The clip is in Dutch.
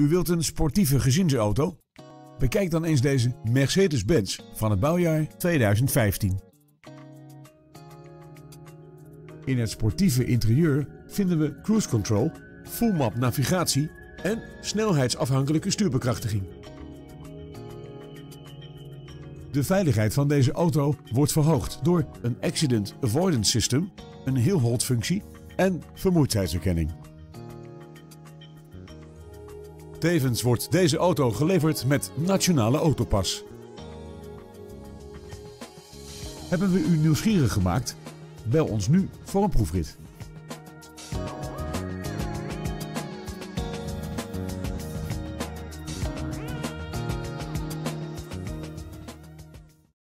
U wilt een sportieve gezinsauto? Bekijk dan eens deze Mercedes-Benz van het bouwjaar 2015. In het sportieve interieur vinden we cruise control, full map navigatie en snelheidsafhankelijke stuurbekrachtiging. De veiligheid van deze auto wordt verhoogd door een Accident Avoidance System, een heel functie en vermoeidheidsherkenning. Tevens wordt deze auto geleverd met Nationale Autopas. Hebben we u nieuwsgierig gemaakt? Bel ons nu voor een proefrit.